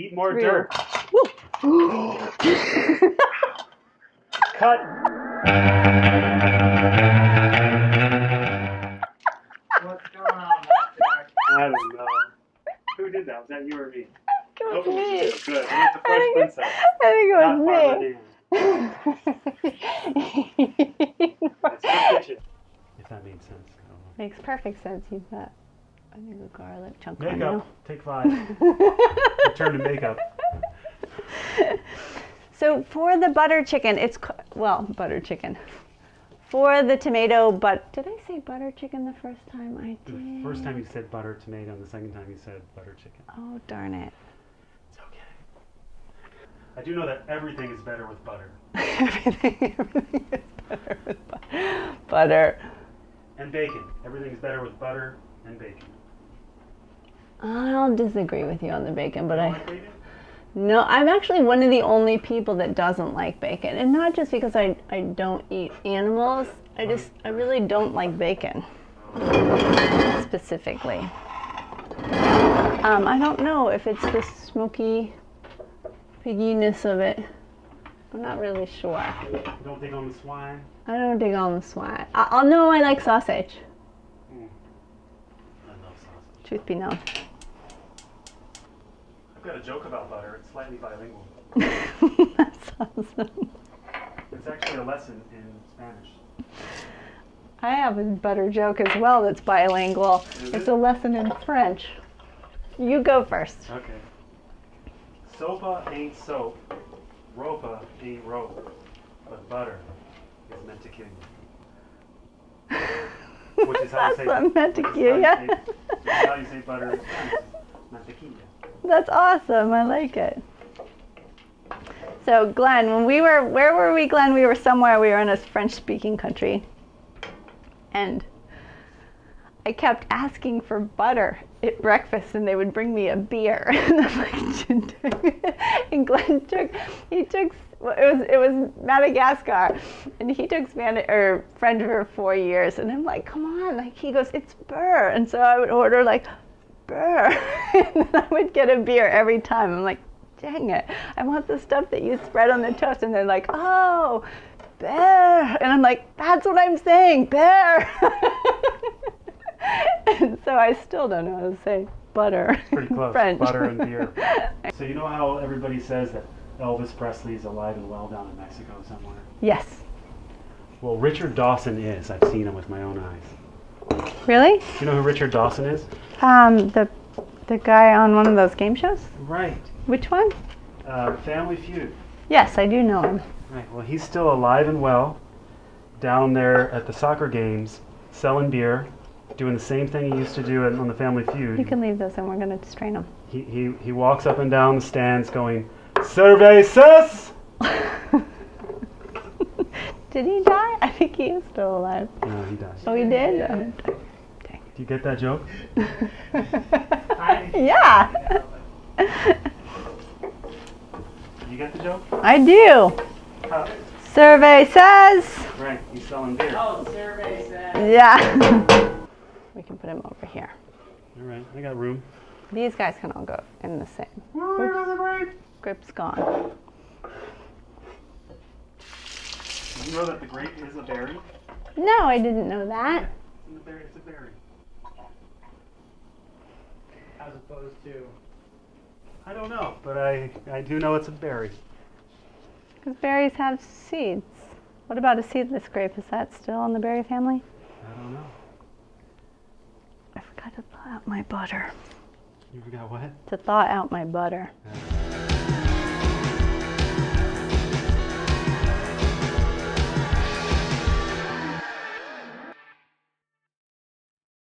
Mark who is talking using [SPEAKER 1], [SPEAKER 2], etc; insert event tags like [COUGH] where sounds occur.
[SPEAKER 1] Eat more
[SPEAKER 2] Real.
[SPEAKER 1] dirt.
[SPEAKER 2] Woo. [GASPS]
[SPEAKER 1] Cut.
[SPEAKER 3] What's going on back there?
[SPEAKER 1] I don't know. Who did that? Was that you or me?
[SPEAKER 2] It was
[SPEAKER 1] it was
[SPEAKER 2] me.
[SPEAKER 1] Good. And it's the Fresh Princess.
[SPEAKER 2] I think
[SPEAKER 1] Not
[SPEAKER 2] it
[SPEAKER 1] Farmer
[SPEAKER 2] was me.
[SPEAKER 1] Dan. It's her kitchen. If that made sense. I don't know.
[SPEAKER 2] Makes perfect sense. You've got, I think, a garlic chunk on
[SPEAKER 1] Makeup.
[SPEAKER 2] now.
[SPEAKER 1] Take five. [LAUGHS] Return to makeup. [LAUGHS]
[SPEAKER 2] So for the butter chicken, it's well butter chicken. For the tomato, but did I say butter chicken the first time? I
[SPEAKER 1] The
[SPEAKER 2] did.
[SPEAKER 1] first time you said butter tomato, and the second time you said butter chicken.
[SPEAKER 2] Oh darn it!
[SPEAKER 1] It's okay. I do know that everything is better with butter. [LAUGHS]
[SPEAKER 2] everything, everything is better with butter. Butter.
[SPEAKER 1] And bacon. Everything is better with butter and bacon.
[SPEAKER 2] I'll disagree with you on the bacon, but I
[SPEAKER 1] like bacon?
[SPEAKER 2] no. I'm actually one of the only people that doesn't like bacon, and not just because I I don't eat animals. I just I really don't like bacon specifically. Um, I don't know if it's the smoky pigginess of it. I'm not really sure.
[SPEAKER 1] You don't think on the swine?
[SPEAKER 2] I don't dig on the swine. I- I'll know I like sausage.
[SPEAKER 1] I love sausage.
[SPEAKER 2] Truth be known.
[SPEAKER 1] I've got a joke about butter. It's slightly bilingual. [LAUGHS]
[SPEAKER 2] That's awesome.
[SPEAKER 1] It's actually a lesson in Spanish.
[SPEAKER 2] I have a butter joke as well that's bilingual.
[SPEAKER 1] Is
[SPEAKER 2] It's
[SPEAKER 1] it?
[SPEAKER 2] a lesson in French. You go first.
[SPEAKER 1] Okay. Sopa ain't soap. Ropa ain't rope. But butter is meant to kill you. [LAUGHS] Which is how you say
[SPEAKER 2] meant to kill
[SPEAKER 1] you
[SPEAKER 2] ya.
[SPEAKER 1] say- which is how you say butter in Spanish. Mantequilla.
[SPEAKER 2] That's awesome. I like it. So, Glenn, when we were, where were we, Glenn? We were somewhere, we were in a French speaking country. And I kept asking for butter at breakfast, and they would bring me a beer. [LAUGHS] and I'm like, [LAUGHS] and Glenn took, he took, well, it was, it was Madagascar, and he took Spanish or French for four years. And I'm like, come on, like he goes, it's burr. And so I would order like burr. [LAUGHS] and then I would get a beer every time. I'm like, dang it. I want the stuff that you spread on the toast. And they're like, oh, bear. And I'm like, that's what I'm saying, bear. [LAUGHS] and so I still don't know how to say butter.
[SPEAKER 1] Pretty [LAUGHS] close.
[SPEAKER 2] French.
[SPEAKER 1] Butter and beer. So you know how everybody says that Elvis Presley is alive and well down in Mexico somewhere?
[SPEAKER 2] yes.
[SPEAKER 1] Well, Richard Dawson is. I've seen him with my own eyes.
[SPEAKER 2] Really?
[SPEAKER 1] Do you know who Richard Dawson is?
[SPEAKER 2] Um, the the guy on one of those game shows?
[SPEAKER 1] Right.
[SPEAKER 2] Which one?
[SPEAKER 1] Uh, Family Feud.
[SPEAKER 2] Yes, I do know him.
[SPEAKER 1] Right. Well, he's still alive and well down there at the soccer games, selling beer, doing the same thing he used to do on the Family Feud.
[SPEAKER 2] You can leave those and we're going to strain them.
[SPEAKER 1] He, he, he walks up and down the stands going, Cervezas! [LAUGHS]
[SPEAKER 2] Did he die? I think he is still alive.
[SPEAKER 1] No, he died.
[SPEAKER 2] Oh, he did? Oh,
[SPEAKER 1] Do you get that joke? [LAUGHS]
[SPEAKER 2] yeah,
[SPEAKER 1] You get the joke?
[SPEAKER 2] I do.
[SPEAKER 1] Uh,
[SPEAKER 2] Survey says.
[SPEAKER 1] right, he's selling beer.
[SPEAKER 3] Oh, survey said.
[SPEAKER 2] Yeah. [LAUGHS] we can put him over here.
[SPEAKER 1] All right, I got room.
[SPEAKER 2] These guys can all go in the same.
[SPEAKER 1] Where are the grape?
[SPEAKER 2] Grip's gone.
[SPEAKER 1] Did you know that the grape is a berry?
[SPEAKER 2] No, I didn't know that.
[SPEAKER 1] It's a berry. It's a berry.
[SPEAKER 3] As opposed to.
[SPEAKER 1] I don't know, but I, I do know it's a berry.
[SPEAKER 2] Because berries have seeds. What about a seedless grape? Is that still in the berry family?
[SPEAKER 1] I don't know.
[SPEAKER 2] I forgot to thaw out my butter.
[SPEAKER 1] You forgot what?
[SPEAKER 2] To thaw out my butter.
[SPEAKER 1] Uh,